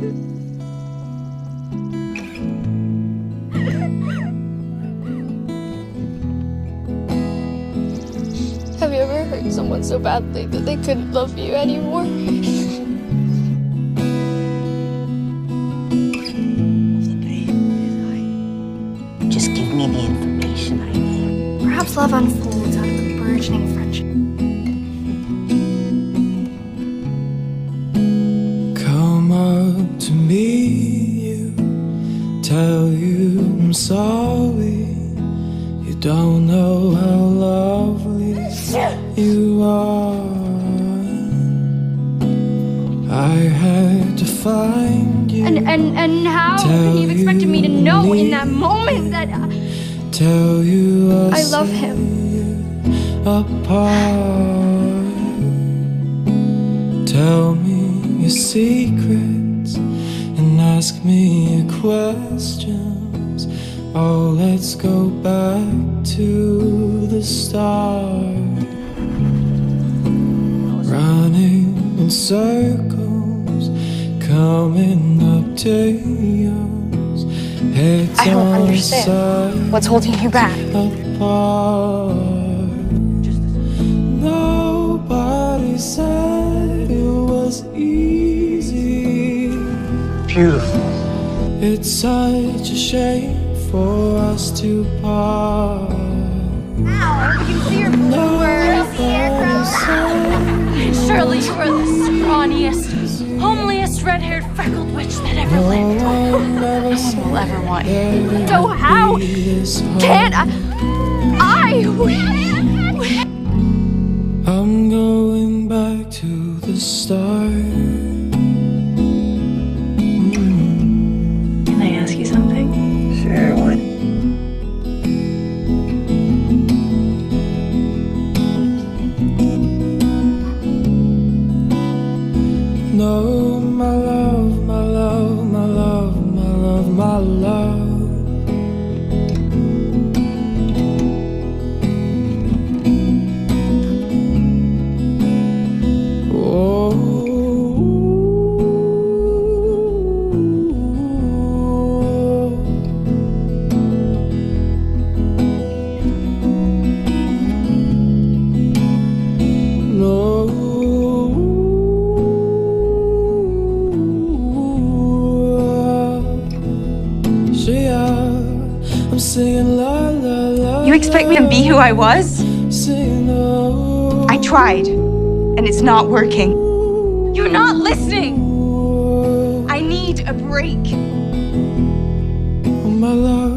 Have you ever hurt someone so badly that they couldn't love you anymore? Just give me the information I need. Perhaps love unfolds out of a burgeoning friendship. Sorry. You don't know how lovely you are. I had to find you. And and and how could he have expected me to you know in that moment that uh, Tell you I love him. apart. Tell me your secrets and ask me your questions. Oh, let's go back to the start. Running in circles, coming up to yours. Heads I don't understand. what's holding you back? Nobody said it was easy. Beautiful. It's such a shame for us to part. Wow, you can see your bloopers. Surely you are the scrawniest, homeliest, red-haired, freckled witch that ever lived. No one Will ever want you. So how can I? I I'm going back to the start. No, You expect me to be who I was? I tried, and it's not working. You're not listening! I need a break. My love.